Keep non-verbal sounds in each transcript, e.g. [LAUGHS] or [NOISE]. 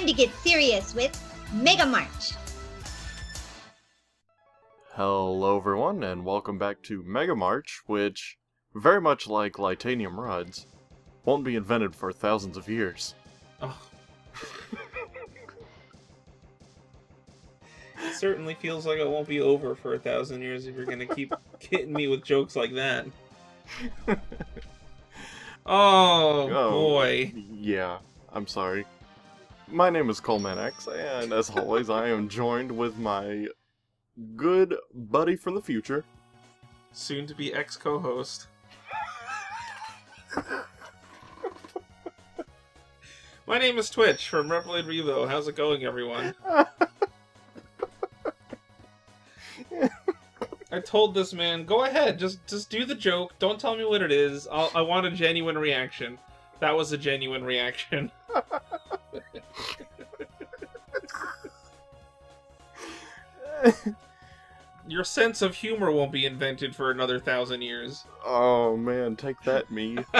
time to get serious with Mega March. Hello, everyone, and welcome back to Mega March, which, very much like Litanium Rods, won't be invented for thousands of years. Oh. it [LAUGHS] certainly feels like it won't be over for a thousand years if you're gonna keep [LAUGHS] hitting me with jokes like that. Oh, Oh. boy. Yeah, I'm sorry. My name is Coleman X, and as always, I am joined with my good buddy from the future. Soon to be ex co host. My name is Twitch from Reploid Revo. How's it going, everyone? I told this man, go ahead, just just do the joke. Don't tell me what it is. I'll, I want a genuine reaction. That was a genuine reaction. [LAUGHS] [LAUGHS] Your sense of humor won't be invented for another thousand years. oh man, take that, me. [LAUGHS]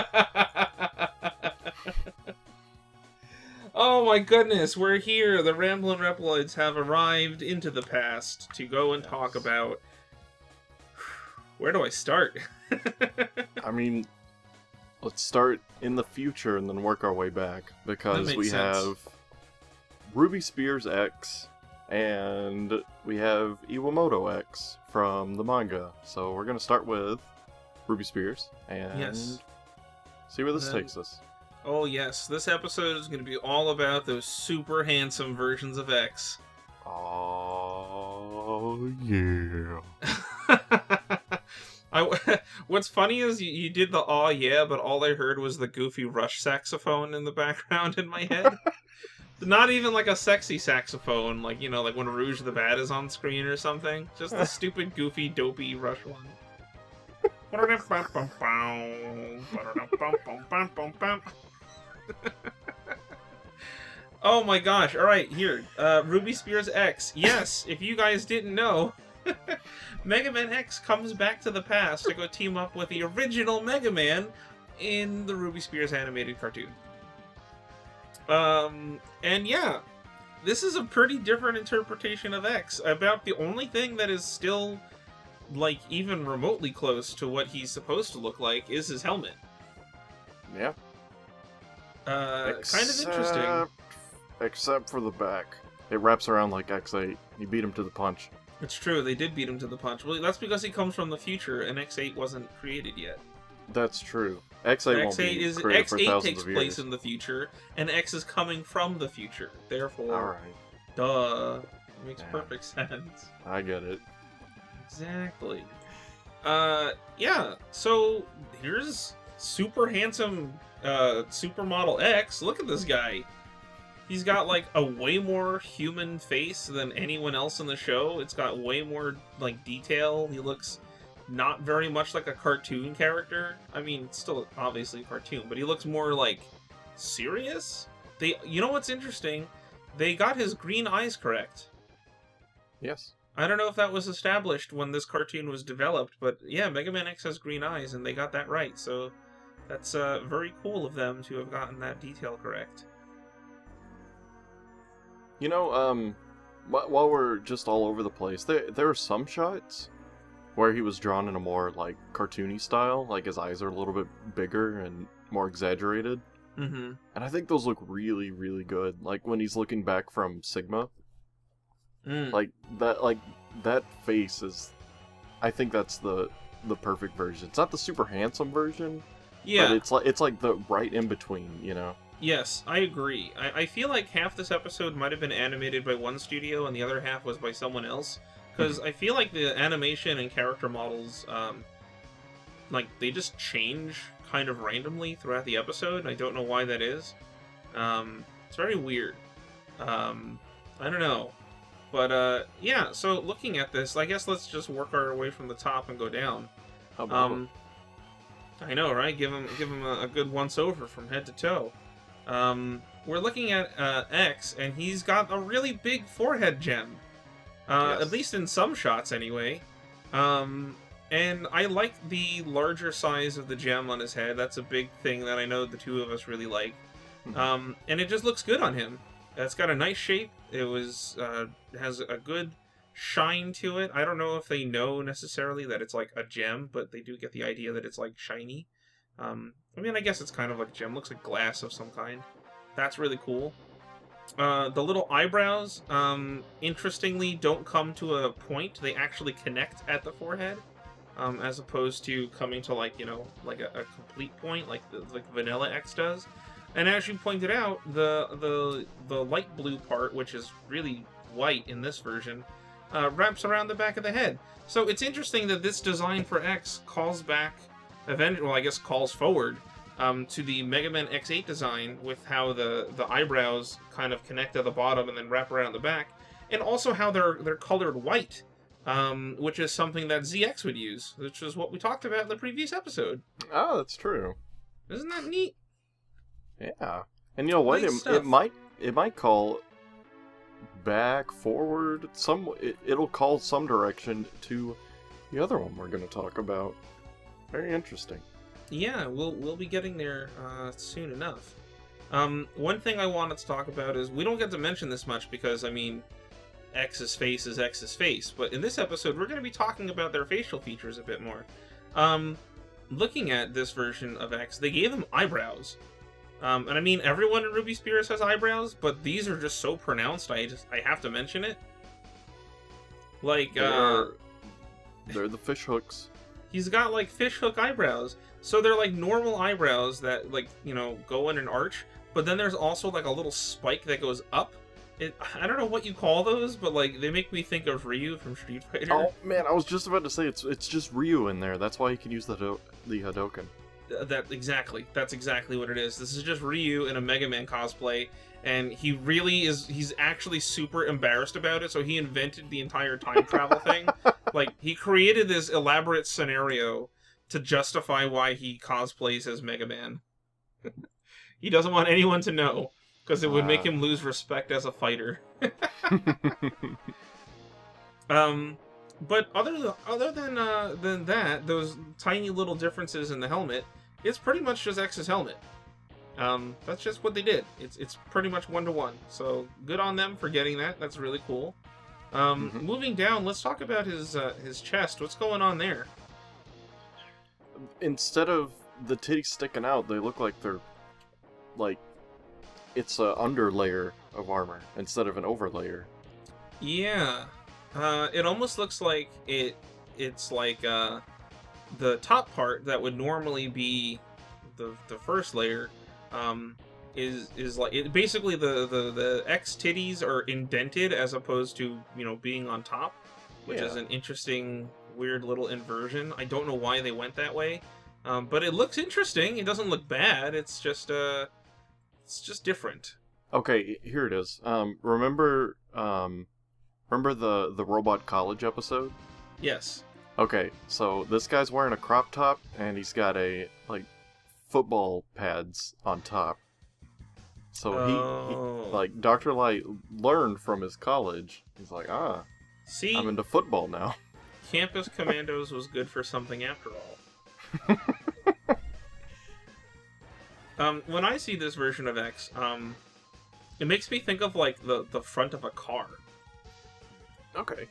oh my goodness, we're here. The Ramblin' Reploids have arrived into the past to go and talk about. Where do I start? [LAUGHS] I mean, let's start in the future and then work our way back because we sense. have Ruby Spears X and we have Iwamoto X from the manga. So we're gonna start with Ruby Spears and Yes. see where this Then- takes us. oh, yes, this episode is going to be all about those super handsome versions of X. Oh yeah. [LAUGHS] I, [LAUGHS] what's funny is you, you did the aw yeah, but all I heard was the goofy Rush saxophone in the background in my head. [LAUGHS] Not even like a sexy saxophone, like you know, like when Rouge the Bat is on screen or something. Just the [LAUGHS] stupid, goofy, dopey Rush one. oh my gosh! All right, here, uh, Ruby Spears X. Yes, if you guys didn't know, [LAUGHS] Mega Man X comes back to the past to go team up with the original Mega Man in the Ruby Spears animated cartoon. Um, and yeah, this is a pretty different interpretation of X. About the only thing that is still, like, even remotely close to what he's supposed to look like is his helmet. Yeah. Uh, kind of interesting. Except- Except for the back. It wraps around like X8. You beat him to the punch. It's true, they did beat him to the punch. Well, that's because he comes from the future, and X8 wasn't created yet. That's true. X8 won't X8 be is created for X8 thousands takes place in the future, and X is coming from the future. Therefore, duh, makes Yeah. perfect sense. I get it. Exactly. Uh, yeah. So here's super handsome uh supermodel X. Look at this guy. He's got like a way more human face than anyone else in the show. It's got way more like detail. He looks not very much like a cartoon character. I mean, it's still obviously a cartoon, but he looks more like serious. They, you know what's interesting? They got his green eyes correct. Yes. I don't know if that was established when this cartoon was developed, but yeah, Mega Man X has green eyes, and they got that right. So that's uh, very cool of them to have gotten that detail correct. You know, um, while we're just all over the place, there there are some shots where he was drawn in a more like cartoony style, like his eyes are a little bit bigger and more exaggerated, Mm-hmm. and I think those look really, really good. Like when he's looking back from Sigma, Mm. like that, like that face is. I think that's the the perfect version. It's not the super handsome version, Yeah. but it's like it's like the right in between, you know. Yes, I agree. I, I feel like half this episode might have been animated by one studio, and the other half was by someone else. Because I feel like the animation and character models, um, like they just change kind of randomly throughout the episode. I don't know why that is. Um, it's very weird. Um, I don't know, but uh, yeah. So looking at this, I guess let's just work our way from the top and go down. How about Um, I know, right? Give him give him a, a good once over from head to toe. Um, we're looking at uh, X, and he's got a really big forehead gem. Uh, Yes. At least in some shots, anyway. Um, and I like the larger size of the gem on his head. That's a big thing that I know the two of us really like. Mhm. Um, and it just looks good on him. It's got a nice shape. It was uh, has a good shine to it. I don't know if they know necessarily that it's like a gem, but they do get the idea that it's like shiny. Um, I mean, I guess it's kind of like a gem. Looks like glass of some kind. That's really cool. Uh, the little eyebrows, um, interestingly, don't come to a point. They actually connect at the forehead, um, as opposed to coming to like you know like a, a complete point, like the, like Vanilla X does. And as you pointed out, the the the light blue part, which is really white in this version, uh, wraps around the back of the head. So it's interesting that this design for X calls back, event well, I guess calls forward um, to the Mega Man X8 design with how the the eyebrows kind of connect at the bottom and then wrap around the back, and also how they're they're colored white, um, which is something that ZX would use, which is what we talked about in the previous episode. Oh, that's true. Isn't that neat? Yeah. And you know what? It, it might it might call back forward some it, it'll call some direction to the other one we're going to talk about. Very interesting. Yeah, we'll we'll be getting there uh, soon enough. Um, one thing I wanted to talk about is we don't get to mention this much because I mean, X's face is X's face, but in this episode we're going to be talking about their facial features a bit more. Um, looking at this version of X, they gave him eyebrows, um, and I mean everyone in Ruby Spears has eyebrows, but these are just so pronounced. I just I have to mention it. Like, uh, They're, they're the fish hooks. He's got like fishhook eyebrows. So they're like normal eyebrows that like you know go in an arch but then there's also like a little spike that goes up. It, i don't know what you call those but like they make me think of ryu from street fighter. Oh man, I was just about to say it's it's just Ryu in there. That's why he can use the Hado- the Hadoken. That exactly. That's exactly what it is. This is just ryu in a mega man cosplay and he really is he's actually super embarrassed about it so he invented the entire time travel thing. [LAUGHS] Like he created this elaborate scenario to justify why he cosplays as mega man. [LAUGHS] He doesn't want anyone to know because it would make him lose respect as a fighter. [LAUGHS] Um but other than other than uh than that those tiny little differences in the helmet it's pretty much just x's helmet um that's just what they did it's it's pretty much one to one so good on them for getting that that's really cool um Mhm. moving down let's talk about his uh, his chest what's going on there Instead of the titties sticking out, they look like they're like it's a underlayer of armor instead of an overlayer. Yeah. Uh, it almost looks like it. It's like uh, the top part that would normally be the the first layer. Um, is is like it basically the the the X titties are indented as opposed to you know being on top, which is an interesting weird little inversion. I don't know why they went that way, um, but it looks interesting. It doesn't look bad. It's just uh, it's just different. Okay, here it is. Um, remember, um, remember the the robot college episode? Yes. Okay, so this guy's wearing a crop top and he's got a like football pads on top. So he, Oh. he like Dr. Light learned from his college. He's like, ah, See, I'm into football now. Campus Commandos was good for something after all. [LAUGHS] um, when I see this version of X, um, it makes me think of like the the front of a car, Okay.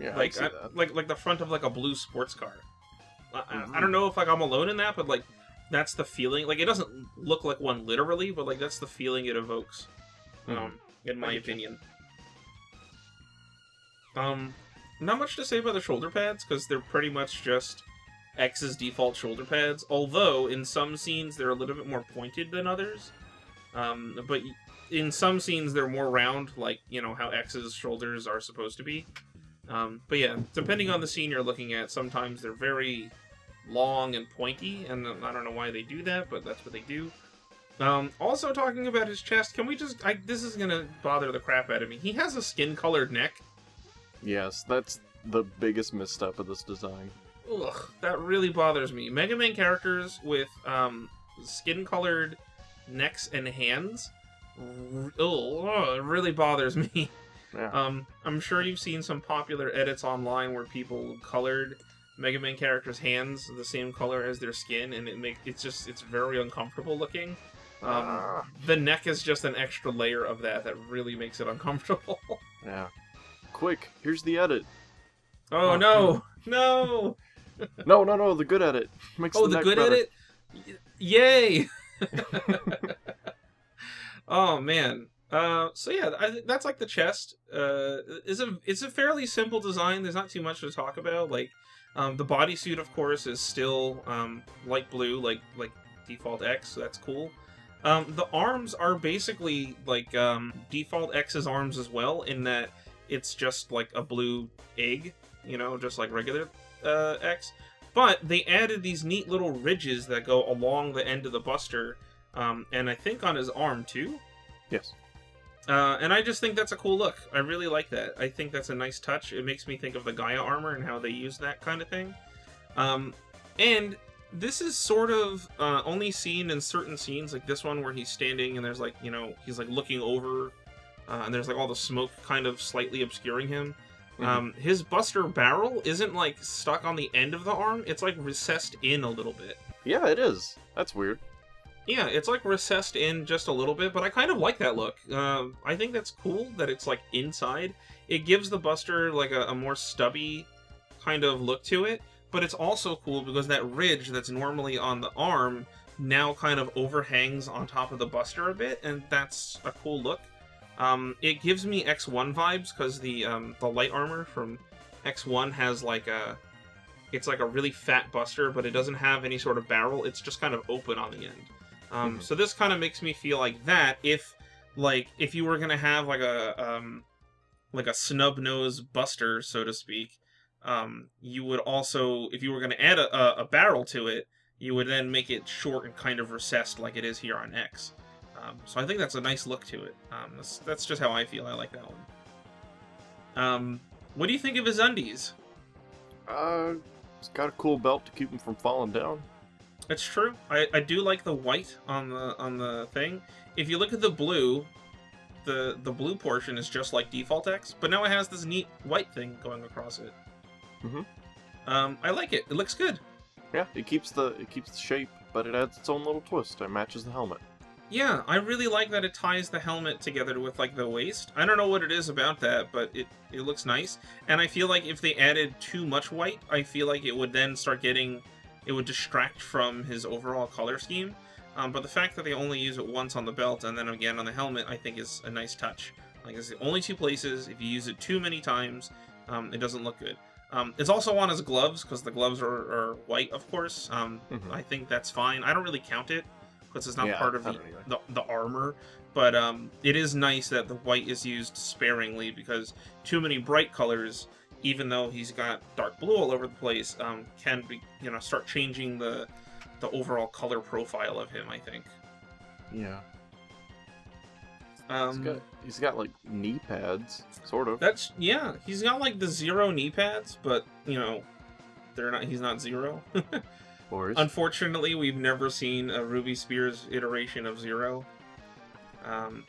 Yeah, like can see I- that. like like the front of like a blue sports car. I, I- I don't know if like I'm alone in that, but like that's the feeling. Like it doesn't look like one literally, but like that's the feeling it evokes. Um, in my I get you. opinion. Um, not much to say about the shoulder pads because they're pretty much just X's default shoulder pads. Although in some scenes they're a little bit more pointed than others. Um, but in some scenes they're more round, like you know how X's shoulders are supposed to be. Um, but yeah, depending on the scene you're looking at, sometimes they're very long and pointy, and I don't know why they do that, but that's what they do. Um, also talking about his chest, can we just? I, this is gonna bother the crap out of me. He has a skin-colored neck. Yes, that's the biggest misstep of this design. Ugh, that really bothers me. Mega Man characters with um, skin-colored necks and hands. Oh, it really bothers [LAUGHS] me. Yeah. Um, I'm sure you've seen some popular edits online where people colored Mega Man characters' hands the same color as their skin, and it make it's just it's very uncomfortable looking. Um, Ah. the neck is just an extra layer of that that really makes it uncomfortable. [LAUGHS] Yeah. Quick, here's the edit. oh Oh, no, no! No, no, no, the good edit. [LAUGHS] Makes Oh, the, the good better. edit! Y- Yay! [LAUGHS] oh man. Uh, so yeah, I, that's like the chest. Uh, is a it's a fairly simple design. There's not too much to talk about. Like, um, the bodysuit, of course, is still um, light blue, like like default X. So that's cool. Um, the arms are basically like um, default X's arms as well, in that it's just like a blue egg, you know, just like regular uh, X. But they added these neat little ridges that go along the end of the Buster, um, and I think on his arm too. Yes. Uh, and I just think that's a cool look. I really like that. I think that's a nice touch. It makes me think of the Gaia armor and how they use that kind of thing. Um, and this is sort of uh, only seen in certain scenes, like this one where he's standing and there's like, you know, he's like looking over, uh, and there's like all the smoke kind of slightly obscuring him. Mhm. Um, his Buster barrel isn't like stuck on the end of the arm, it's like recessed in a little bit. Yeah, it is. That's weird. Yeah, it's like recessed in just a little bit, but I kind of like that look. Um, I think that's cool that it's like inside. It gives the Buster like a, a more stubby kind of look to it, but it's also cool because that ridge that's normally on the arm now kind of overhangs on top of the Buster a bit, and that's a cool look. Um, it gives me X1 vibes because the um, the light armor from X1 has like a it's like a really fat Buster, but it doesn't have any sort of barrel. It's just kind of open on the end. Um, Mhm. So this kind of makes me feel like that if like if you were gonna have like a um, like a snub nose Buster, so to speak, um, you would also if you were gonna add a, a, a barrel to it, you would then make it short and kind of recessed like it is here on X. Um, so I think that's a nice look to it. Um, that's, that's just how I feel. I like that one. Um, what do you think of his undies? Uh, it's got a cool belt to keep him from falling down. It's true. I, I do like the white on the on the thing. If you look at the blue, the the blue portion is just like default X, but now it has this neat white thing going across it. Mhm. Um, I like it. It looks good. Yeah, it keeps the it keeps the shape, but it adds its own little twist and matches the helmet. Yeah, I really like that it ties the helmet together with like the waist. I don't know what it is about that, but it it looks nice. And I feel like if they added too much white, I feel like it would then start getting it would distract from his overall color scheme. Um, but the fact that they only use it once on the belt and then again on the helmet, I think is a nice touch. Like it's the only two places. If you use it too many times, um, it doesn't look good. Um, it's also on his gloves because the gloves are, are white, of course. Um, Mhm. I think that's fine. I don't really count it because it's not Yeah, part of the, the the armor. But um, it is nice that the white is used sparingly because too many bright colors, even though he's got dark blue all over the place, um, can be you know start changing the the overall color profile of him. I think. Yeah. Um, He's got he's got like knee pads, sort of. That's yeah. He's got like the zero knee pads, but you know, they're not. He's not zero. [LAUGHS] Or is- Unfortunately, we've never seen a Ruby Spears iteration of zero. Um,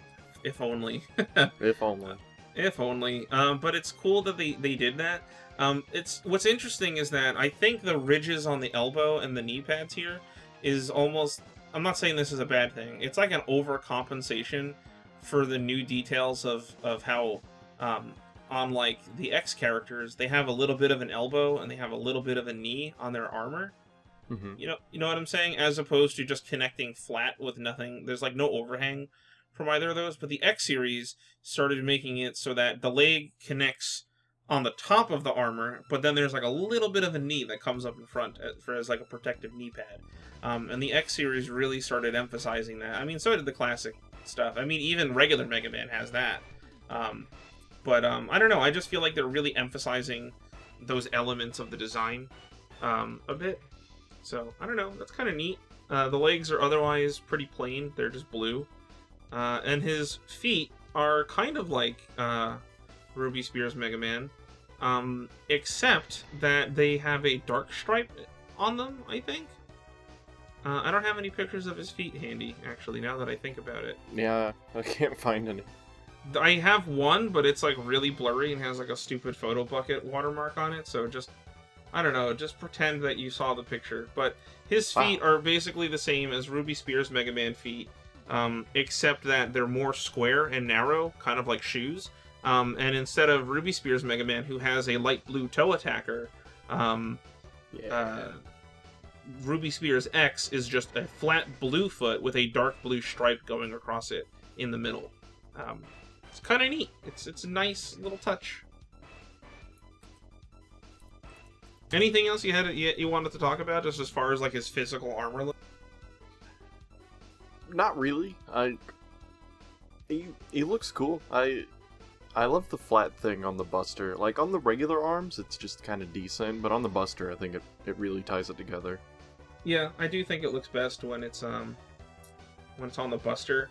if only. [LAUGHS] if only. If only. Um, but it's cool that they they did that. Um, it's what's interesting is that I think the ridges on the elbow and the knee pads here is almost. I'm not saying this is a bad thing. It's like an overcompensation for the new details of of how um, on like the X characters they have a little bit of an elbow and they have a little bit of a knee on their armor. hmm You know, you know what I'm saying? As opposed to just connecting flat with nothing. There's like no overhang from either of those. But the X series started making it so that the leg connects on the top of the armor, but then there's like a little bit of a knee that comes up in front as- for as like a protective knee pad. Um, and the X series really started emphasizing that. I mean, so did the classic stuff. I mean, even regular Mega Man has that. Um, but um, I don't know. I just feel like they're really emphasizing those elements of the design um, a bit. So I don't know. That's kind of neat. Uh, the legs are otherwise pretty plain. They're just blue, uh, and his feet are kind of like uh, Ruby Spears Mega Man, um, except that they have a dark stripe on them. I think. Uh, I don't have any pictures of his feet handy, actually. Now that I think about it, Yeah, I can't find any. I have one, but it's like really blurry and has like a stupid photo bucket watermark on it. So just, I don't know, just pretend that you saw the picture. But his Wow. feet are basically the same as Ruby Spears Mega Man feet, um, except that they're more square and narrow, kind of like shoes. Um, and instead of Ruby Spears Mega Man, who has a light blue toe attacker, um, Yeah. uh, Ruby Spears X is just a flat blue foot with a dark blue stripe going across it in the middle. Um, it's kind of neat. It's it's a nice little touch. Anything else you had you, you wanted to talk about, just as far as like his physical armor? look? Not really. I. He he looks cool. I. I love the flat thing on the Buster. Like on the regular arms, it's just kind of decent, but on the Buster, I think it it really ties it together. Yeah, I do think it looks best when it's um when it's on the Buster.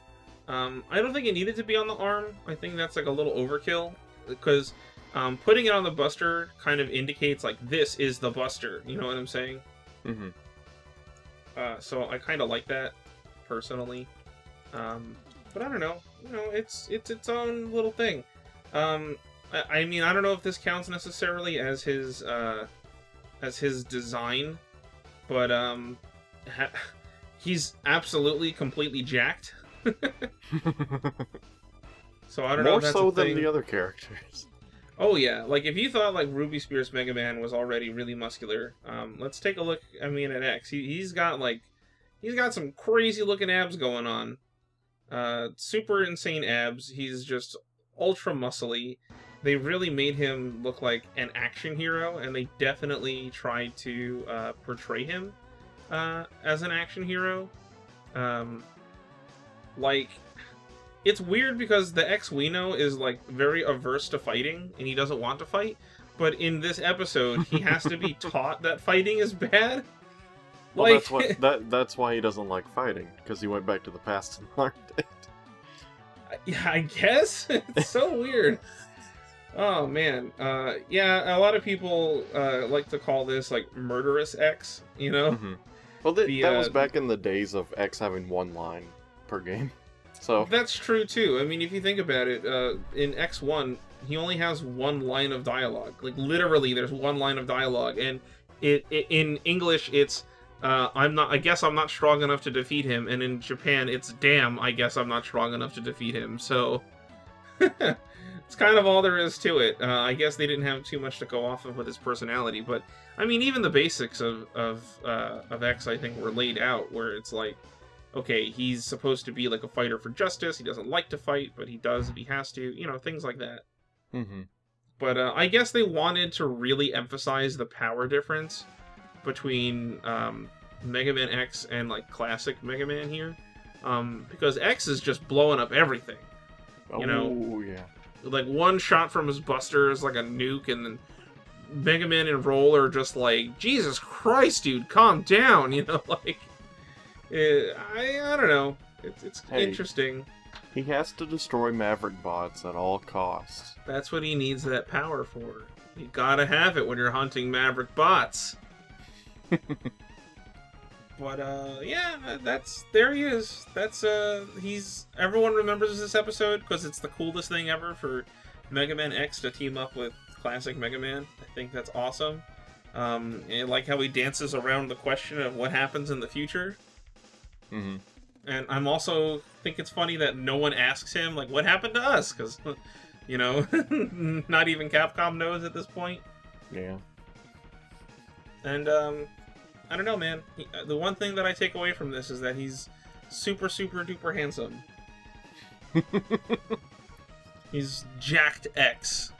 Um, I don't think it needed to be on the arm. I think that's like a little overkill because um, putting it on the Buster kind of indicates like this is the Buster. You know what I'm saying? Mm-hmm. Uh, so I kind of like that personally. Um, but I don't know. You know, it's it's its own little thing. Um, I, I mean, I don't know if this counts necessarily as his uh, as his design, but um, ha- he's absolutely completely jacked. [LAUGHS] So I don't know. More so than the other characters. Oh yeah, like if you thought like Ruby Spears Mega Man was already really muscular, um, let's take a look. I mean, at X, he he's got like he's got some crazy looking abs going on, uh, super insane abs. He's just ultra muscly. They really made him look like an action hero, and they definitely tried to uh, portray him uh, as an action hero. Um, like it's weird because the ex we know is like very averse to fighting and he doesn't want to fight but in this episode he has to be [LAUGHS] taught that fighting is bad Well, like that's what [LAUGHS] that that's why he doesn't like fighting because he went back to the past and [LAUGHS] learned it. yeah i guess [LAUGHS] it's so weird oh man uh yeah a lot of people uh like to call this like murderous x you know Mhm. Well, th- The, that was uh, back in the days of X having one line per game. So That's true too. I mean, if you think about it, uh, in X1, he only has one line of dialogue. Like literally, there's one line of dialogue, and it, it in English it's uh, I'm not. I guess I'm not strong enough to defeat him, and in Japan it's damn. I guess I'm not strong enough to defeat him. So [LAUGHS] it's kind of all there is to it. Uh, I guess they didn't have too much to go off of with his personality, but I mean, even the basics of of uh, of X, I think, were laid out where it's like okay, he's supposed to be like a fighter for justice. He doesn't like to fight, but he does if he has to. You know, things like that. hmm But uh, I guess they wanted to really emphasize the power difference between um, Mega Man X and like classic Mega Man here, um, because X is just blowing up everything. oh You know- yeah. Like one shot from his Buster is like a nuke, and then Mega Man and Roll are just like, Jesus Christ, dude, calm down. [LAUGHS] You know, like, eh, I I don't know. It's it's Hey. interesting. He has to destroy Maverick bots at all costs. That's what he needs that power for. You gotta have it when you're hunting Maverick bots. [LAUGHS] but uh, yeah, that's there he is. That's uh, he's everyone remembers this episode because it's the coolest thing ever for Mega Man X to team up with classic Mega Man. I think that's awesome. Um, and I like how he dances around the question of what happens in the future. hmm And I'm also think it's funny that no one asks him like what happened to us because [LAUGHS] you know [LAUGHS] not even Capcom knows at this point. Yeah. And um, I don't know, man. He, uh, the one thing that I take away from this is that he's super, super duper handsome. [LAUGHS] he's jacked X,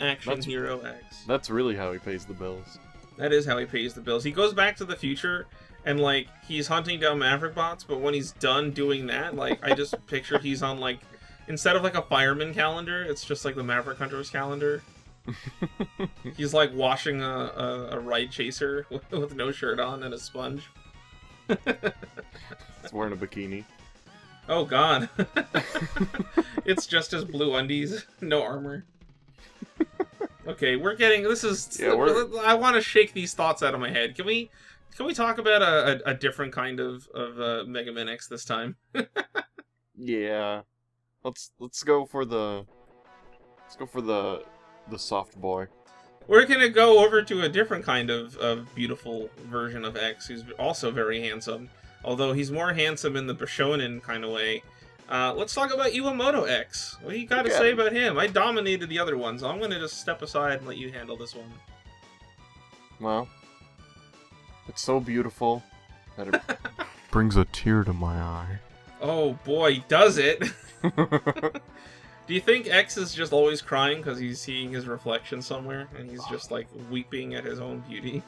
action That's- hero X. That's really how he pays the bills. That is how he pays the bills. He goes back to the future and like he's hunting down Maverick bots, but when he's done doing that, like I just [LAUGHS] picture he's on like instead of like a fireman calendar, it's just like the Maverick Hunters calendar. [LAUGHS] He's like washing a, a, a ride chaser [LAUGHS] with, with no shirt on and a sponge. He's wearing a bikini. Oh god. [LAUGHS] it's just his blue undies, no armor. Okay, we're getting this is Yeah, we're- I want to shake these thoughts out of my head. Can we can we talk about a, a, a different kind of of uh, Mega Man X this time? Yeah. Let's let's go for the let's go for the the soft boy. We're gonna go over to a different kind of, of beautiful version of X, who's also very handsome. although he's more handsome in the Bishonen kind of way. Uh, let's talk about Iwamoto X. What do you got to Okay. say about him? I dominated the other ones. I'm gonna just step aside and let you handle this one. Well, it's so beautiful that it [LAUGHS] brings a tear to my eye. Oh boy, does it! [LAUGHS] [LAUGHS] Do you think X is just always crying because he's seeing his reflection somewhere and he's just like weeping at his own beauty?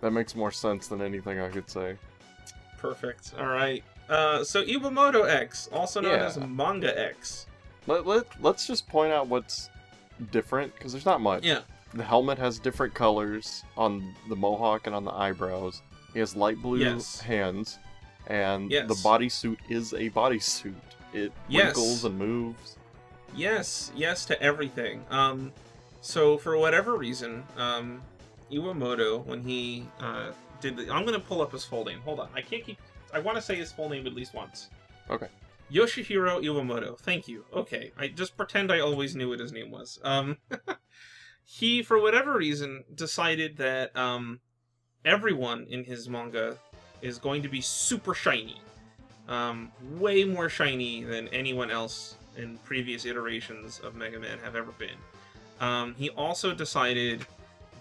that makes more sense than anything I could say. Perfect. All right. Uh, so Iwamoto X, also known Yeah. as Manga X. Let, let, let's just point out what's different, because there's not much. Yeah. The helmet has different colors on the mohawk and on the eyebrows. He has light blue Yes. hands, and Yes. the bodysuit is a bodysuit. It Yes. wiggles and moves. Yes, yes to everything. Um, so for whatever reason, um, Iwamoto, when he uh, did the, I'm gonna pull up his full name. Hold on, I can't keep. I want to say his full name at least once. Okay. Yoshihiro Iwamoto. Thank you. Okay, I just pretend I always knew what his name was. Um, [LAUGHS] he, for whatever reason, decided that um, everyone in his manga is going to be super shiny. Um, way more shiny than anyone else in previous iterations of Mega Man have ever been. Um, he also decided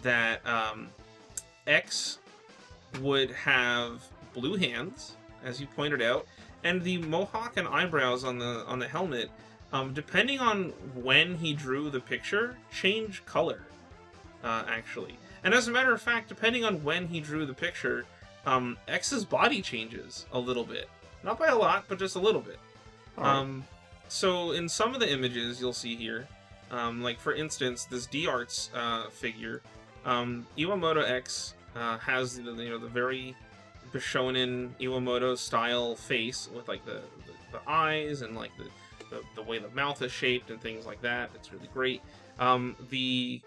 that um, X would have blue hands, as you pointed out, and the mohawk and eyebrows on the on the helmet, um, depending on when he drew the picture, change color. Uh, actually, and as a matter of fact, depending on when he drew the picture, um, X's body changes a little bit, not by a lot, but just a little bit. Alright. Um, so in some of the images you'll see here, um, like for instance, this D Arts uh, figure, um, Iwamoto X uh, has the, you know the very Bishonen Iwamoto style face with like the, the, the eyes and like the, the the way the mouth is shaped and things like that. It's really great. Um, the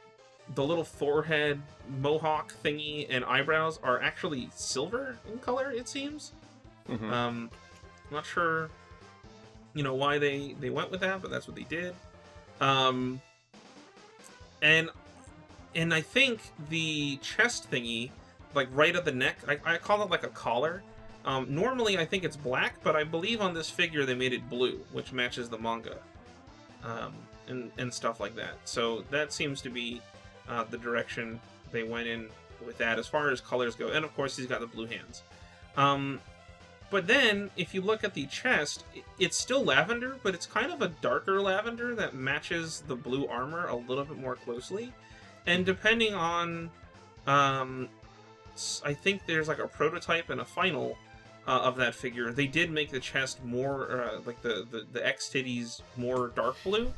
the little forehead mohawk thingy and eyebrows are actually silver in color. It seems. Mhm. Um, not sure, you know, why they they went with that, but that's what they did. Um, and and I think the chest thingy, like right at the neck, I, I call it like a collar. Um, normally, I think it's black, but I believe on this figure they made it blue, which matches the manga, um, and and stuff like that. So that seems to be uh, the direction they went in with that as far as colors go. And of course, he's got the blue hands. Um, but then, if you look at the chest, it's still lavender, but it's kind of a darker lavender that matches the blue armor a little bit more closely. And depending on, um, I think there's like a prototype and a final uh, of that figure. They did make the chest more, uh, like the, the, the X titties more dark blue.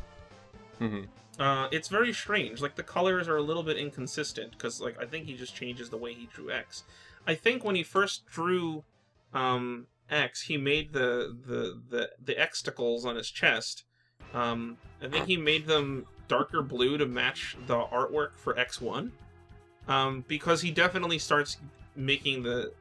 Mhm. Uh, it's very strange. Like the colors are a little bit inconsistent because, like, I think he just changes the way he drew X. I think when he first drew um, X, he made the the the the Xtacles on his chest. Um, I think he made them darker blue to match the artwork for X One, um, because he definitely starts making the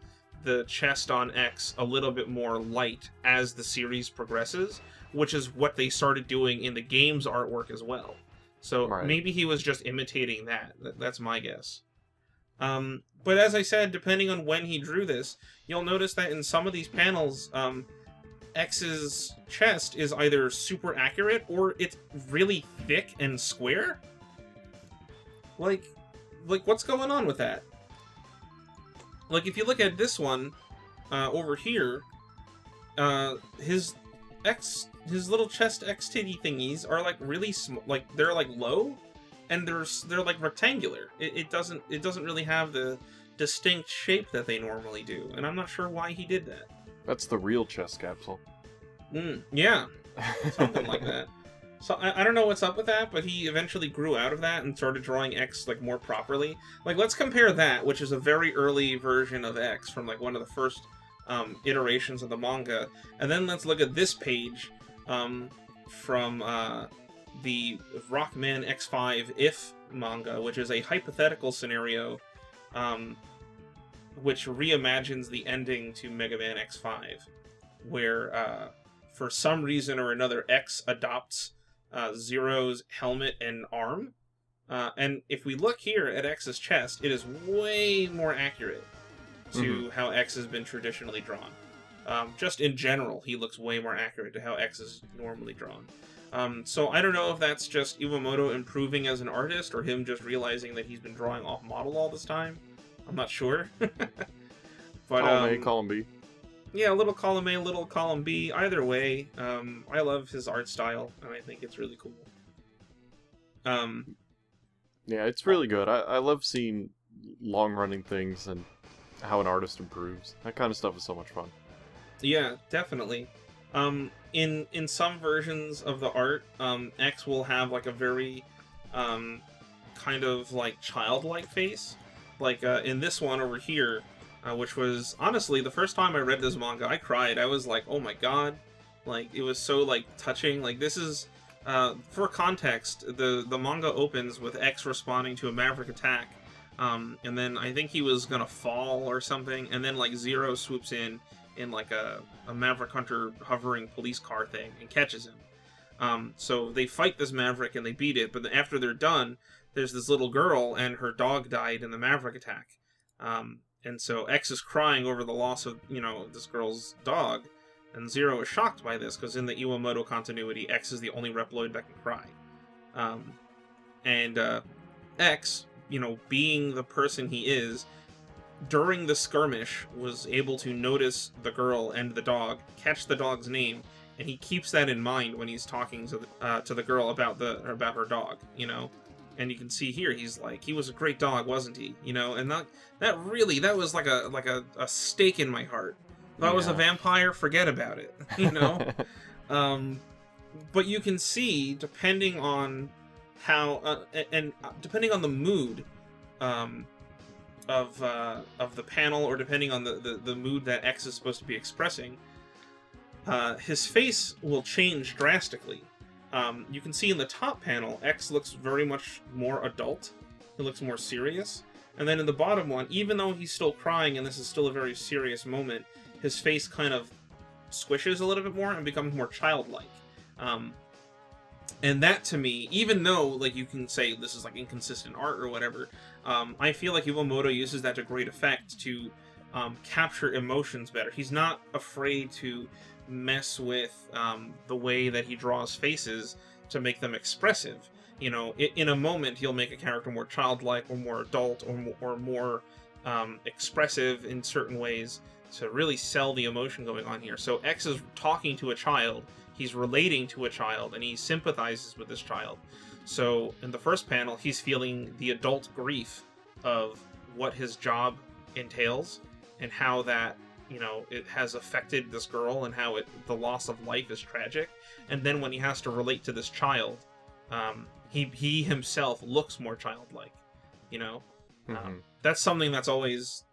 the chest on X a little bit more light as the series progresses, which is what they started doing in the game's artwork as well. So Right. maybe he was just imitating. That- That's my guess. Um, but as I said, depending on when he drew this, you'll notice that in some of these panels, um, X's chest is either super accurate or it's really thick and square. Like, like what's going on with that? Like, if you look at this one uh, over here, uh, his X, his little chest X titty thingies are like really sm- like they're like low, and they're they're like rectangular. It, it doesn't it doesn't really have the distinct shape that they normally do, and I'm not sure why he did that. That's the real chest capsule. Mm, yeah, something like that. [LAUGHS] So I, I don't know what's up with that, but he eventually grew out of that and started drawing X like more properly. Like let's compare that, which is a very early version of X from like one of the first um, iterations of the manga, and then let's look at this page um, from uh, the Rockman X5 If manga, which is a hypothetical scenario um, which reimagines the ending to Mega Man X5, where uh, for some reason or another, X adopts uh, Zero's helmet and arm. Uh, and if we look here at X's chest, it is way more accurate to how X has been traditionally drawn. Um, just in general, he looks way more accurate to how X is normally drawn. Um, so I don't know if that's just Iwamoto improving as an artist or him just realizing that he's been drawing off model all this time. I'm not sure. [LAUGHS] but column A, um, column B. yeah, a little column A, little column B. Either way, um, I love his art style, and I think it's really cool. Um, Yeah, it's really good. I, I love seeing long running things and how an artist improves. That kind of stuff is so much fun. Yeah, definitely. Um, in in some versions of the art, um, X will have like a very um, kind of like childlike face. Like uh, in this one over here, uh, which was honestly the first time I read this manga, I cried. I was like, oh my god, like it was so like touching. Like this is uh, for context, the the manga opens with X responding to a Maverick attack, um, and then I think he was gonna fall or something, and then like Zero swoops in in like a, a Maverick Hunter hovering police car thing and catches him. Um, so they fight this Maverick and they beat it, but after they're done, there's this little girl and her dog died in the Maverick attack. Um, and so X is crying over the loss of, you know, this girl's dog, and Zero is shocked by this because in the Iwamoto continuity, X is the only Reploid that can cry. Um, and uh, X, you know, being the person he is, during the skirmish was able to notice the girl and the dog, catch the dog's name, and he keeps that in mind when he's talking to the, uh, to the girl about the about her dog, you know. And you can see here he's like he was a great dog, wasn't he? You know, and that that really that was like a like a, a stake in my heart. If I was a vampire, forget about it, [LAUGHS] you know. [LAUGHS] um, but you can see depending on how uh, and uh, depending on the mood um, of uh, of the panel or depending on the, the, the mood that X is supposed to be expressing, uh, his face will change drastically. Um, you can see in the top panel, X looks very much more adult. He looks more serious. And then in the bottom one, even though he's still crying and this is still a very serious moment, his face kind of squishes a little bit more and becomes more childlike. Um, and that to me, even though like you can say this is like inconsistent art or whatever, um, I feel like Iwamoto uses that to great effect to um, capture emotions better. He's not afraid to mess with um, the way that he draws faces to make them expressive. You know, in a moment he'll make a character more childlike or more adult or more, or more um, expressive in certain ways to really sell the emotion going on here. So X is talking to a child, he's relating to a child, and he sympathizes with this child. So in the first panel, he's feeling the adult grief of what his job entails and how that you know it has affected this girl and how it the loss of life is tragic. And then when he has to relate to this child, um, he he himself looks more childlike. You know, Mhm. um, that's something that's always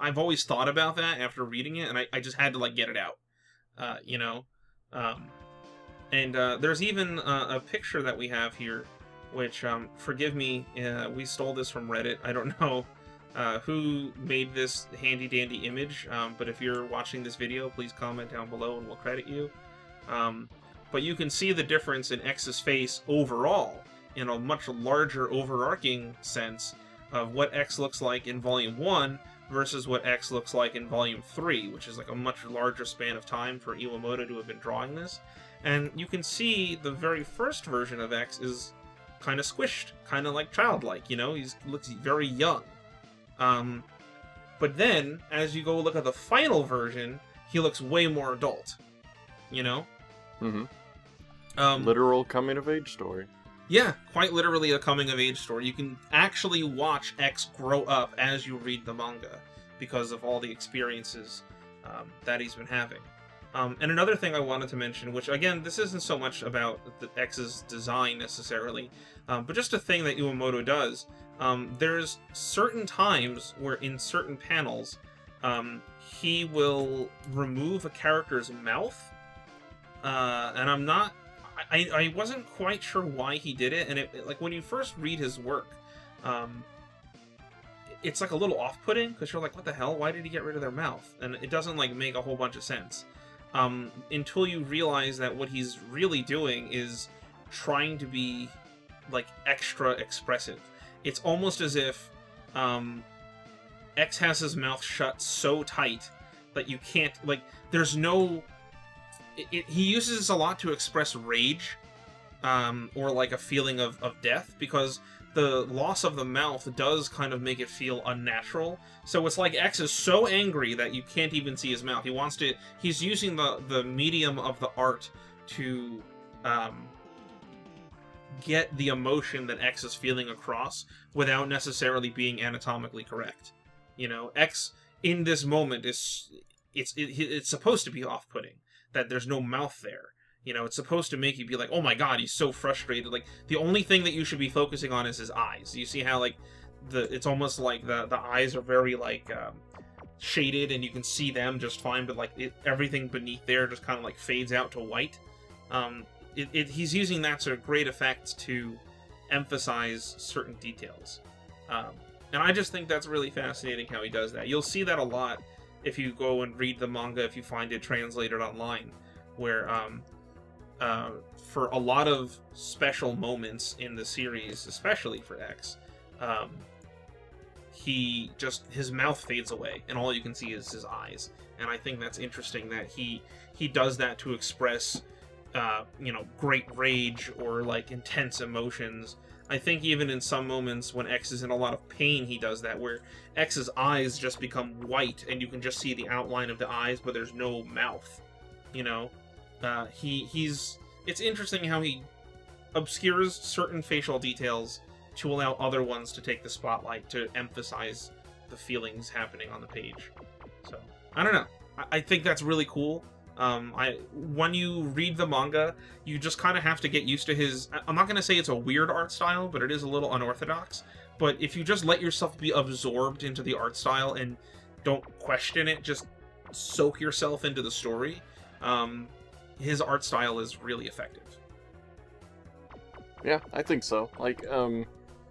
I've always thought about that after reading it, and I, I just had to like get it out. Uh, you know, um, and uh, there's even uh, a picture that we have here, which um, forgive me, uh, we stole this from Reddit. I don't [LAUGHS] know uh, who made this handy dandy image, um, but if you're watching this video, please comment down below and we'll credit you. Um, but you can see the difference in X's face overall in a much larger overarching sense of what X looks like in Volume 1 versus what X looks like in Volume 3, which is like a much larger span of time for Iwamoto to have been drawing this. And you can see the very first version of X is kind of squished, kind of like childlike, you know? He looks very young. Um, but then, as you go look at the final version, he looks way more adult, you know? Mhm. Um, Literal coming of age story. Yeah, quite literally a coming of age story. You can actually watch X grow up as you read the manga because of all the experiences um, that he's been having. Um, and another thing I wanted to mention, which again, this isn't so much about the X's design necessarily, um, but just a thing that Iwamoto does. Um, there's certain times where in certain panels, um, he will remove a character's mouth, uh, and I'm not I, I wasn't quite sure why he did it, and it it- like when you first read his work, um, it's like a little off-putting because you're like, what the hell? Why did he get rid of their mouth? And it doesn't like make a whole bunch of sense um, until you realize that what he's really doing is trying to be like extra expressive. It's almost as if um, X has his mouth shut so tight that you can't like. There's no. It, it, he uses this a lot to express rage, um, or like a feeling of of death because the loss of the mouth does kind of make it feel unnatural. So it's like X is so angry that you can't even see his mouth. He wants to. He's using the the medium of the art to um, get the emotion that X is feeling across without necessarily being anatomically correct. You know, X in this moment is it's it, it's supposed to be off-putting that there's no mouth there. You know, it's supposed to make you be like, "Oh my god, he's so frustrated." Like the only thing that you should be focusing on is his eyes. You see how like the it's almost like the the eyes are very like um, shaded and you can see them just fine, but like it, everything beneath there just kind of like fades out to white. Um, it, it, he's using that sort of great effect to emphasize certain details. Um, and I just think that's really fascinating how he does that. You'll see that a lot if you go and read the manga, if you find it translated online, where um, uh, for a lot of special moments in the series, especially for X, um, he just his mouth fades away, and all you can see is his eyes. And I think that's interesting that he he does that to express uh, you know, great rage or like intense emotions. I think even in some moments when X is in a lot of pain, he does that, where X's eyes just become white and you can just see the outline of the eyes, but there's no mouth. You know, uh, he he's. It's interesting how he obscures certain facial details to allow other ones to take the spotlight to emphasize the feelings happening on the page. So I don't know. I, I think that's really cool. Um, I when you read the manga, you just kind of have to get used to his. I'm not gonna say it's a weird art style, but it is a little unorthodox. But if you just let yourself be absorbed into the art style and don't question it, just soak yourself into the story, um, his art style is really effective. Yeah, I think so. Like, um,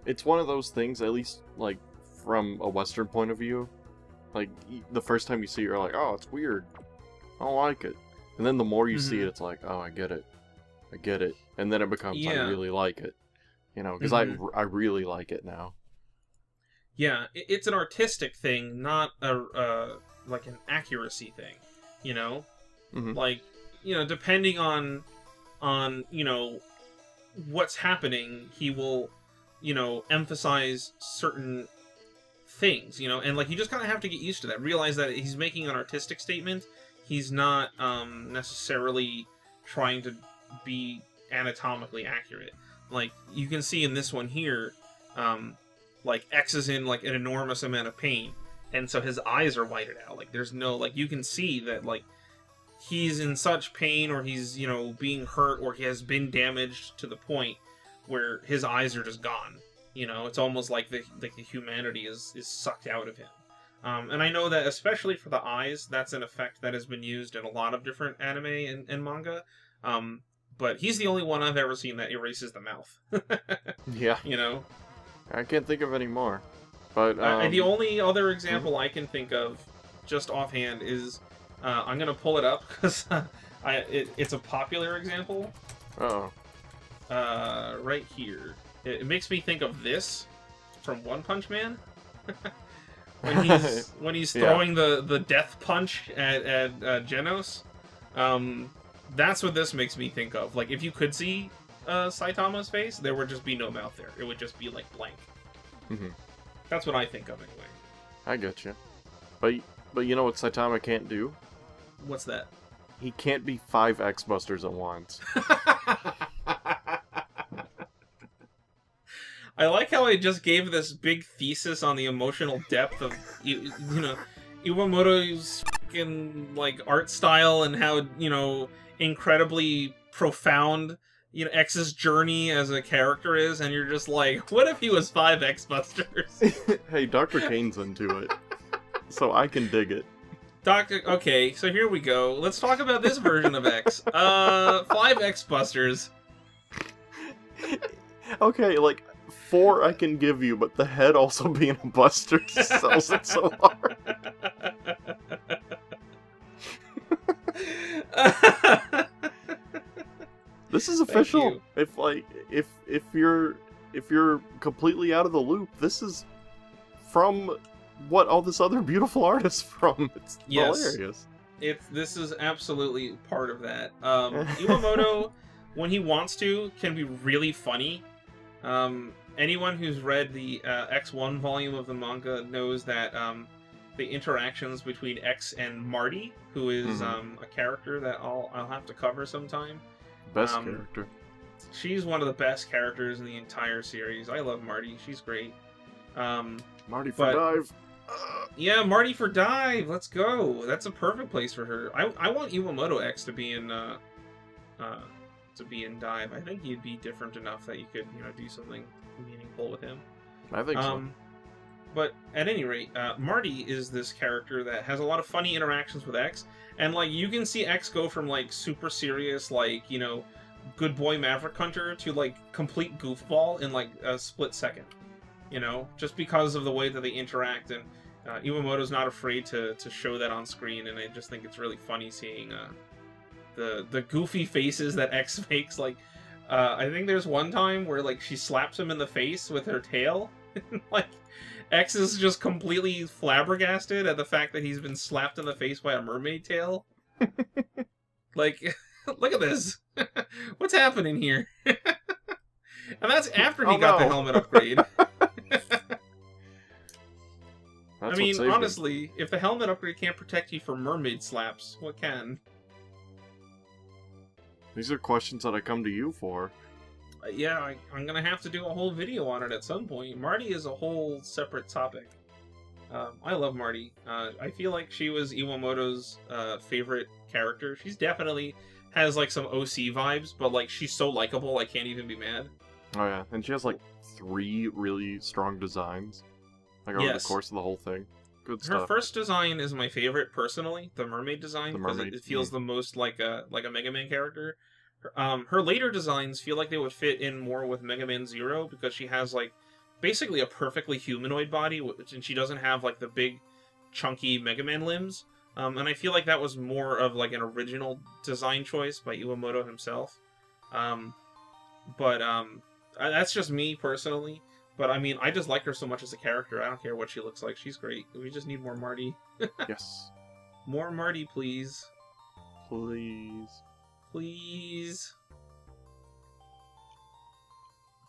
it's one of those things, at least like from a Western point of view. Like the first time you see it, you're like, oh, it's weird. I don't like it. And then the more you mm-hmm. see it, it's like, oh, I get it. I get it. And then it becomes, yeah. I really like it. You know, because mm-hmm. I, I really like it now. Yeah, it's an artistic thing, not a uh, like an accuracy thing. You know, mm-hmm. like you know, depending on on you know what's happening, he will you know emphasize certain things. You know, and like you just kind of have to get used to that. Realize that he's making an artistic statement he's not um, necessarily trying to be anatomically accurate. Like you can see in this one here, um, like X is in like an enormous amount of pain, and so his eyes are whited out. Like there's no like you can see that like he's in such pain or he's you know being hurt or he has been damaged to the point where his eyes are just gone. You know, it's almost like the like the humanity is is sucked out of him. Um, and I know that especially for the eyes, that's an effect that has been used in a lot of different anime and, and manga. Um, but he's the only one I've ever seen that erases the mouth. [LAUGHS] yeah. You know? I can't think of any more. But um... uh, the only other example. I can think of, just offhand, is uh, I'm gonna pull it up [LAUGHS] because it, it's a popular example. Oh. Uh, right here. It, it makes me think of this from One Punch Man. [LAUGHS] when he's [LAUGHS] when he's throwing yeah. the the death punch at at uh, Genos. Um, that's what this makes me think of. Like if you could see uh, Saitama's face, there would just be no mouth there. It would just be like blank. Mm-hmm. That's what I think of anyway. I get you, but but you know what Saitama can't do? What's that? He can't be five X Busters at once. [LAUGHS] I like how I just gave this big thesis on the emotional depth of you, you know Iwamoto's fucking like art style and how you know incredibly profound you know X's journey as a character is, and you're just like, [LAUGHS] what if he was five X Busters? [LAUGHS] hey, Doctor Cain's into it, so I can dig it. Doctor, okay, so here we go. Let's talk about this version of X. Uh, five X Busters. [LAUGHS] Okay, like four I can give you, but the head also [LAUGHS] being a buster [LAUGHS] sells it so hard. [LAUGHS] this is official. If like if if you're if you're completely out of the loop, this is from what all this other beautiful art is from. It's Yes. hilarious. It's this is absolutely part of that. Um, Iwamoto, when he wants to, can be really funny. Um, anyone who's read the uh, X1 volume of the manga knows that um, the interactions between X and Marty, who is, Mhm. um, a character that I'll I'll have to cover sometime. Best Um, character. She's one of the best characters in the entire series. I love Marty. She's great. Um, Marty for but- dive. Uh, Yeah, Marty for dive. Let's go. That's a perfect place for her. I I want Iwamoto X to be in uh uh to be in dive. I think he'd be different enough that you could you know do something meaningful with him. I think Um, but at any rate, uh, Marty is this character that has a lot of funny interactions with X, and like you can see X go from like super serious, like you know, good boy Maverick Hunter to like complete goofball in like a split second. You know, just because of the way that they interact, and uh, Iwamoto's not afraid to to show that on screen, and I just think it's really funny seeing uh, the the goofy faces that X [LAUGHS] makes. Like, uh, I think there's one time where like she slaps him in the face with her tail, [LAUGHS] like X is just completely flabbergasted at the fact that he's been slapped in the face by a mermaid tail. [LAUGHS] like, [LAUGHS] look at this. What's happening here? and that's after he Oh, got the helmet upgrade. I mean, saved him. honestly, if the helmet upgrade can't protect you from mermaid slaps, what can? These are questions that I come to you for. Uh, yeah, I, I'm gonna have to do a whole video on it at some point. Marty is a whole separate topic. Um, I love Marty. Uh, I feel like she was Iwamoto's uh, favorite character. She's definitely has like some OC vibes, but like she's so likable, I can't even be mad. Oh yeah, and she has like three really strong designs, like over Yes. the course of the whole thing. Good Her first design is my favorite personally, the mermaid design, because it, it feels the most like a like a Mega Man character. Her, um, her later designs feel like they would fit in more with Mega Man Zero because she has like basically a perfectly humanoid body, which, and she doesn't have like the big chunky Mega Man limbs. Um, and I feel like that was more of like an original design choice by Iwamoto himself. Um, but um, I- that's just me personally. But I mean, I just like her so much as a character. I don't care what she looks like. She's great. We just need more Marty. [LAUGHS] yes, More Marty, please. please. Please.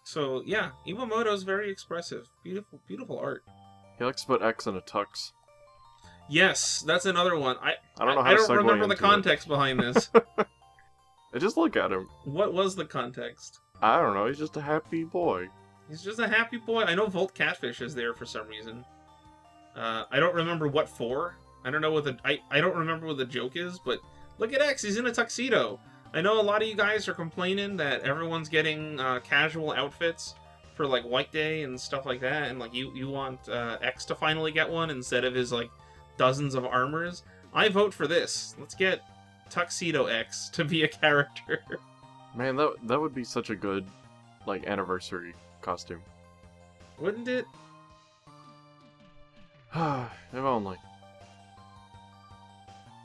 So yeah, Iwamoto's very expressive. Beautiful, beautiful art. He likes to put X in a tux. Yes, that's another one. I I don't know how I to don't remember the into it. context behind [LAUGHS] this. I just look at him. what was the context? I don't know. He's just a happy boy. He's just a happy boy. I know Volt Catfish is there for some reason. Uh, I don't remember what for. I don't know what the I, I don't remember what the joke is, but look at X. He's in a tuxedo. I know a lot of you guys are complaining that everyone's getting uh, casual outfits for like White Day and stuff like that, and like you you want uh, X to finally get one instead of his like dozens of armors. I vote for this. Let's get Tuxedo X to be a [LAUGHS] character. Man, that that would be such a good, like, anniversary costume. Wouldn't it? [SIGHS] if only.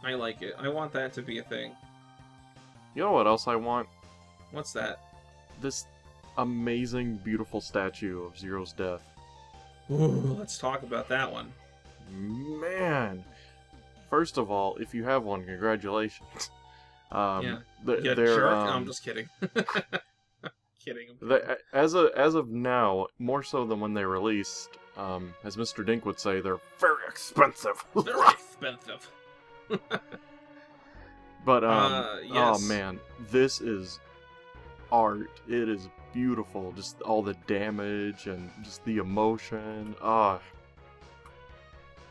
I like it. I want that to be a thing. You know what else I want? What's that? This amazing, beautiful statue of Zero's death. Ooh, let's talk about that one. Man, first of all, if you have one, congratulations. [LAUGHS] Um, Yeah. Yeah, jerk. um, I'm just kidding. [LAUGHS] kidding. I'm as a as of now, more so than when they released, um, as Mr. Dink would say, they're very expensive. [LAUGHS] they're expensive. [LAUGHS] but um, Uh, oh man, this is art. It is beautiful. Just all the damage and just the emotion. Ah,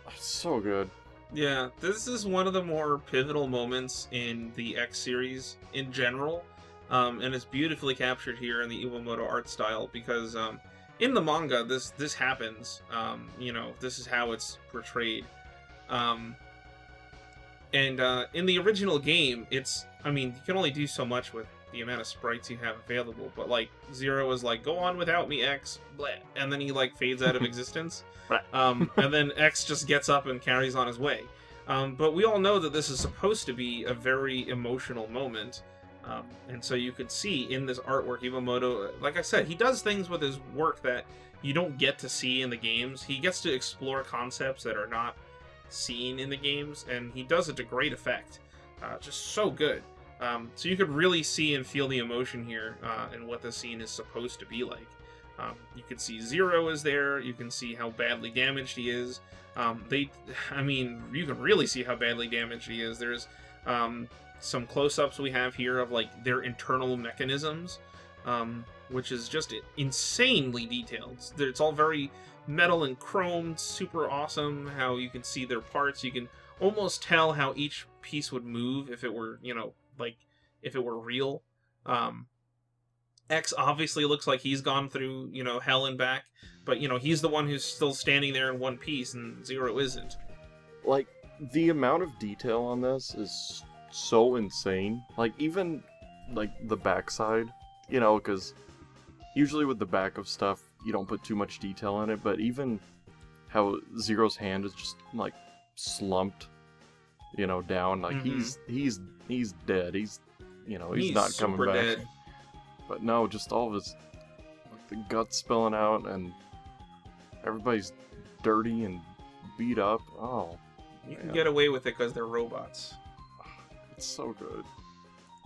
it's so good. Yeah, this is one of the more pivotal moments in the X series in general, um, and it's beautifully captured here in the Iwamoto art style because um, in the manga this this happens. Um, you know, this is how it's portrayed. Um, and uh, in the original game, it's I mean you can only do so much with the amount of sprites you have available, but like Zero is like, "Go on without me, X," blah, and then he like fades out of [LAUGHS] existence. Um, [LAUGHS] and then X just gets up and carries on his way. Um, but we all know that this is supposed to be a very emotional moment. Um, and so you could see in this artwork, Iwamoto, like I said, he does things with his work that you don't get to see in the games. He gets to explore concepts that are not seen in the games, and he does it to great effect. Uh, just so good. Um, so you could really see and feel the emotion here uh, and what the scene is supposed to be like. Um, you can see Zero is there. You can see how badly damaged he is. Um, they, [SIGHS] I mean, you can really see how badly damaged he is. There's um, some close-ups we have here of like their internal mechanisms, um, which is just insanely detailed. It's all very metal and chrome, super awesome. How you can see their parts. You can almost tell how each piece would move if it were, you know, like if it were real. Um, X obviously looks like he's gone through, you know, hell and back, but you know, he's the one who's still standing there in one piece and Zero isn't. Like the amount of detail on this is so insane. Like even like the backside, you know, cuz usually with the back of stuff, you don't put too much detail in it, but even how Zero's hand is just like slumped, you know, down like Mhm. he's he's he's dead. He's you know, he's, He's not coming back. dead. But no, just all of his like the guts spilling out and everybody's dirty and beat up. Oh, You can man. get away with it because they're robots. it's so good.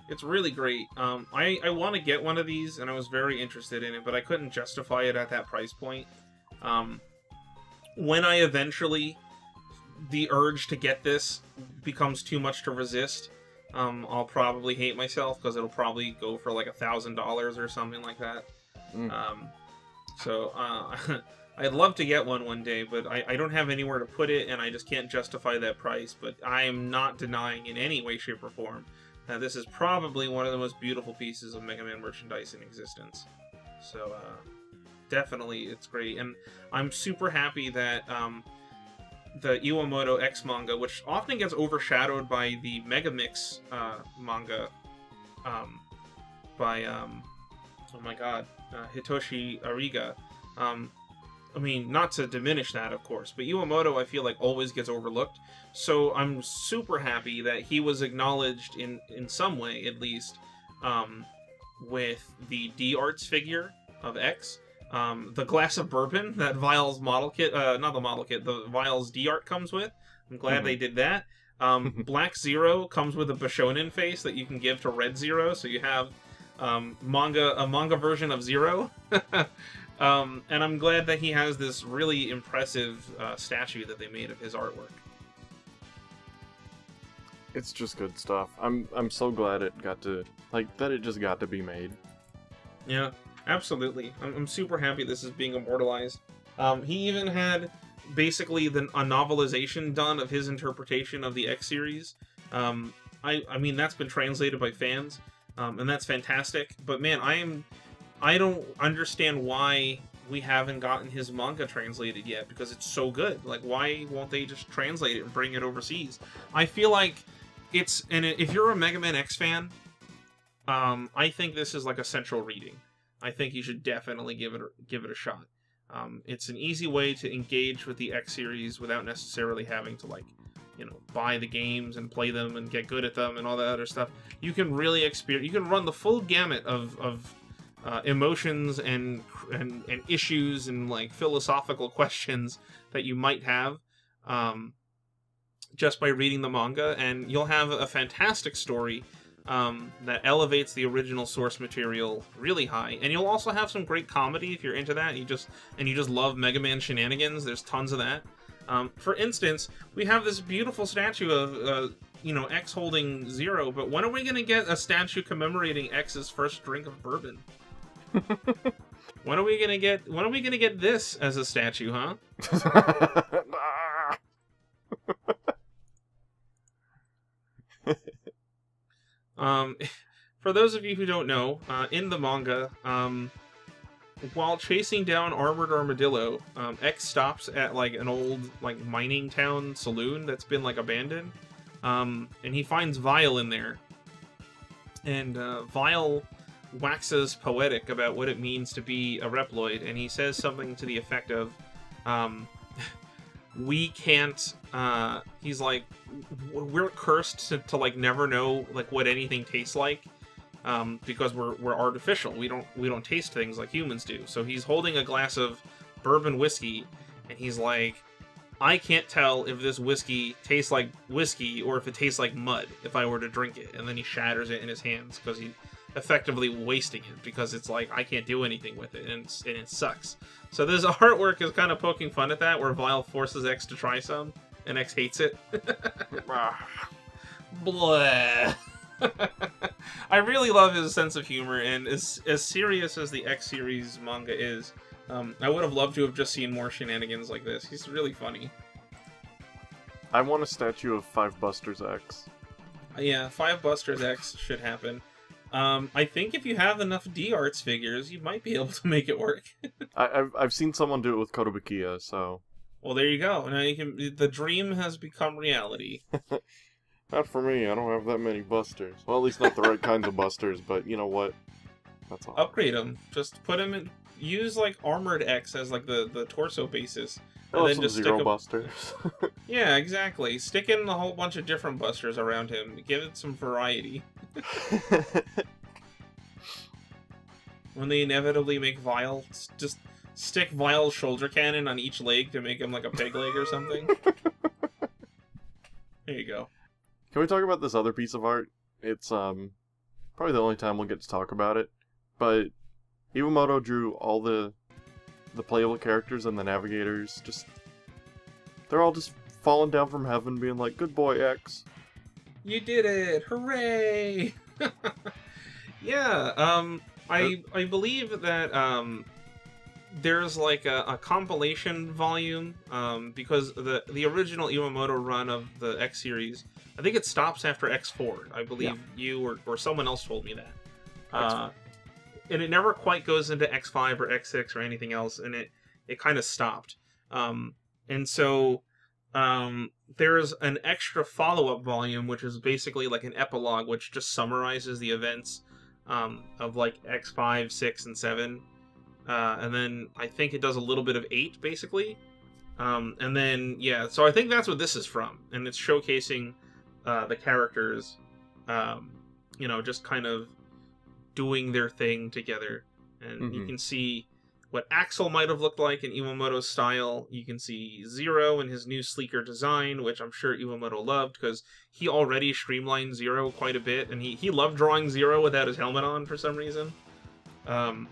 It's really great. Um, I, I want to get one of these, and I was very interested in it, but I couldn't justify it at that price point. Um, when I eventually, the urge to get this becomes too much to resist, um, I'll probably hate myself because it'll probably go for like a thousand dollars or something like that. Mm. Um, so uh, [LAUGHS] I'd love to get one one day, but I, I don't have anywhere to put it, and I just can't justify that price. But I am not denying in any way, shape, or form that this is probably one of the most beautiful pieces of Mega Man merchandise in existence. So uh, definitely, it's great, and I'm super happy that um, the Iwamoto X manga, which often gets overshadowed by the Mega Mix uh, manga, um, by um, oh my god, uh, Hitoshi Ariga. Um, I mean, not to diminish that, of course, but Iwamoto, I feel like always gets overlooked. So I'm super happy that he was acknowledged in in some way, at least, um, with the D Arts figure of X. Um, the glass of bourbon that Vile's model kit, uh, not the model kit, the Vile's D art comes with. I'm glad Mhm. they did that. Um, [LAUGHS] Black Zero comes with a Bishonen face that you can give to Red Zero, so you have um, manga a manga version of Zero. [LAUGHS] um, and I'm glad that he has this really impressive uh, statue that they made of his artwork. It's just good stuff. I'm I'm so glad it got to like that. It just got to be made. Yeah, absolutely. I'm, I'm super happy this is being immortalized. Um, he even had basically the, a novelization done of his interpretation of the X series. Um, I I mean that's been translated by fans, um, and that's fantastic. But man, I am I don't understand why we haven't gotten his manga translated yet because it's so good. Like, why won't they just translate it and bring it overseas? I feel like it's and if you're a Mega Man X fan, um, I think this is like a central reading. I think you should definitely give it give it a shot. Um, it's an easy way to engage with the X series without necessarily having to like, you know, buy the games and play them and get good at them and all that other stuff. You can really experience. You can run the full gamut of of uh, emotions and, and and issues and like philosophical [LAUGHS] questions that you might have. Um, just by reading the manga, and you'll have a fantastic story um, that elevates the original source material really high. And you'll also have some great comedy if you're into that. And you just and you just love Mega Man shenanigans. There's tons of that. Um, for instance, we have this beautiful statue of uh, you know X holding zero, but when are we gonna get a statue commemorating X's first drink of bourbon? [LAUGHS] when are we gonna get when are we gonna get this as a statue, huh? [LAUGHS] Um, [LAUGHS] for those of you who don't know, uh, in the manga, um, while chasing down Armored Armadillo, um, X stops at like an old like mining town saloon that's been like abandoned, um, and he finds Vile in there, and uh, Vile waxes poetic about what it means to be a Reploid, and he says something to the effect of, um, [LAUGHS] "We can't." Uh, he's like, "We're cursed to, to like never know like what anything tastes like." um, because we're we're artificial. We don't we don't taste things like humans do. So he's holding a glass of bourbon whiskey, and he's like, I can't tell if this whiskey tastes like whiskey or if it tastes like mud if I were to drink it. And then he shatters it in his hands because he effectively wasting it because it's like I can't do anything with it and, and it sucks. So this [LAUGHS] artwork is kind of poking fun at that, where Vile forces X to try some and X hates it. [LAUGHS] Blah. [LAUGHS] I really love his sense of humor, and as as serious as the X series manga is, um, I would have loved to have just seen more shenanigans like this. He's really funny. I want a statue of Five Busters X. Yeah, five Busters X should happen. Um, I think if you have enough D Arts figures, you might be [LAUGHS] able to make it work. [LAUGHS] I, I've I've seen someone do it with Kotobukiya, so well, there you go. Now you can. The dream has become reality. [LAUGHS] not for me. I don't have that many busters. Well, at least not the right kinds of busters. But you know what? That's all. Upgrade them. Just put them in. Use like Armored X as like the the torso basis. And love then just stick zero a- busters. [LAUGHS] Yeah, exactly. Stick in a whole bunch of different busters around him. Give it some variety. [LAUGHS] When they inevitably make Vile, just stick Vile's shoulder cannon on each leg to make him like a peg leg or something. [LAUGHS] There you go. Can we talk about this other piece of art? It's um probably the only time we'll get to talk about it. But Iwamoto drew all the the playable characters and the navigators. Just they're all just falling down from heaven, being like, "Good boy, X." You did it! Hooray! [LAUGHS] yeah, um, I I believe that um, there's like a, a compilation volume um, because the the original Iwamoto run of the X series, I think it stops after X4. I believe you or, or someone else told me that. Uh, and it never quite goes into X5 or X6 or anything else, and it it kind of stopped. Um, and so um, there's an extra follow-up volume, which is basically like an epilogue, which just summarizes the events um, of like X5, 6, and 7. Uh, and then I think it does a little bit of 8, basically. Um, and then, yeah, so I think that's what this is from. And it's showcasing uh, the characters, um, you know, just kind of doing their thing together. And you Mhm. can see what Axel might have looked like in Iwamoto's style. You can see Zero in his new sleeker design, which I'm sure Iwamoto loved because he already streamlined Zero quite a bit, and he, he loved drawing Zero without his helmet on for some reason. Um,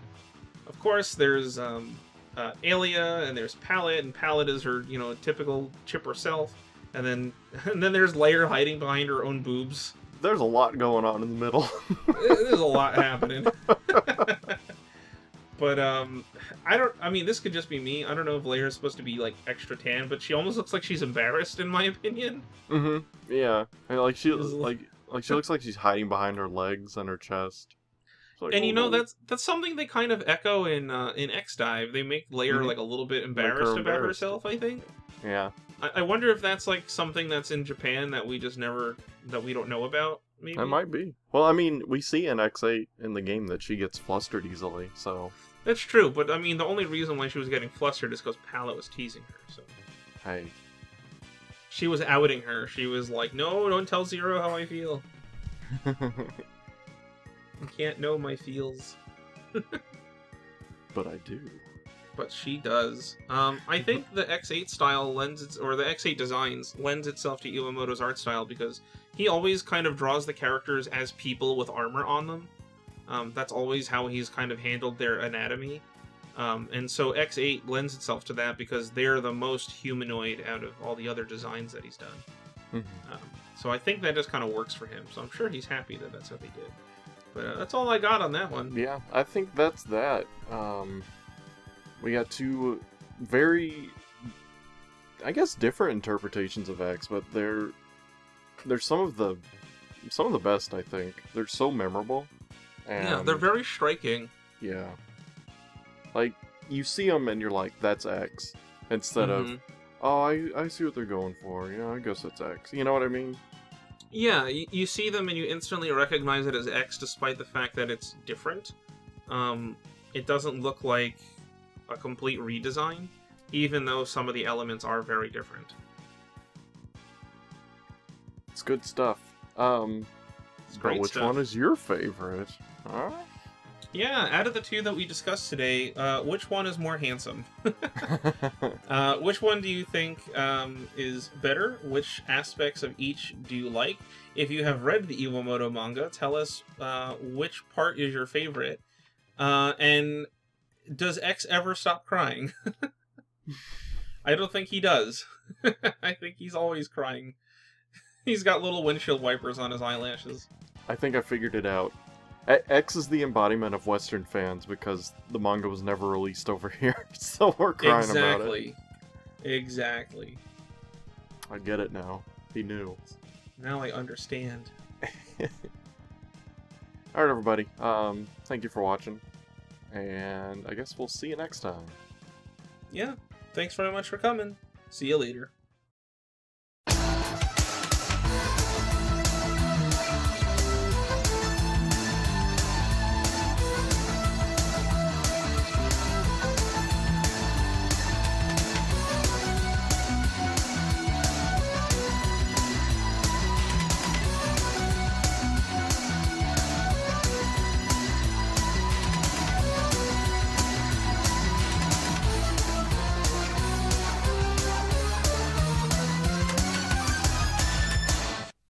of course, there's um, uh, Alia, and there's Palette, and Palette is her you know typical chipper self, and then [LAUGHS] and then there's Layer hiding behind her own boobs. There's a lot going on in the middle. [LAUGHS] There's a lot happening. [LAUGHS] but um I don't I mean this could just be me. I don't know if Layer's supposed to be like extra tan, but she almost looks like she's embarrassed in my opinion. mm-hmm. Yeah. Like she like like she looks like she's hiding behind her legs and her chest. Like, and you know oh, that's that's something they kind of echo in uh in X Dive. They make Layer Mhm. like a little bit her embarrassed about herself, I think. Yeah. I, I wonder if that's like something that's in Japan that we just never that we don't know about. Maybe That might be. Well, I mean, we see in X8 in the game that she gets flustered easily, so that's true. But I mean, the only reason why she was getting flustered is because Palette was teasing her. So hey. she was outing her. She was like, "No, don't tell Zero how I feel. [LAUGHS] You can't know my feels." [LAUGHS] but I do. But she does. Um, I think the X8 style lends its, or the X8 designs lends itself to Iwamoto's art style because he always kind of draws the characters as people with armor on them. Um, that's always how he's kind of handled their anatomy. Um, and so X8 lends itself to that because they're the most humanoid out of all the other designs that he's done. Mhm. Um, so I think that just kind of works for him. So I'm sure he's happy that that's what they did. But uh, that's all I got on that one. Yeah, I think that's that. Um, we got two very, I guess, different interpretations of X, but they're they're some of the some of the best. I think they're so memorable. And Yeah, they're very striking. yeah. Like you see them and you're like, "That's X," instead of, Mhm. "Oh, I I see what they're going for." You know, I guess it's X. You know what I mean? Yeah, you, you see them and you instantly recognize it as X, despite the fact that it's different. Um, it doesn't look like a complete redesign, even though some of the elements are very different. It's good stuff. Um, It's great which stuff. one is your favorite? Huh? Yeah, out of the two that we discussed today, uh, which one is more handsome? [LAUGHS] [LAUGHS] Uh, which one do you think um, is better? Which aspects of each do you like? If you have read the Iwamoto manga, tell us uh, which part is your favorite. Uh, and does X ever stop crying? [LAUGHS] I don't think he does. [LAUGHS] I think he's always crying. [LAUGHS] He's got little windshield wipers on his eyelashes. I think I figured it out. X is the embodiment of Western fans because the manga was never released over here, so we're crying about it. exactly. Exactly. I get it now. He knew. Now I understand. All right, everybody. Um, thank you for watching, and I guess we'll see you next time. Yeah. Thanks very much for coming. See you later.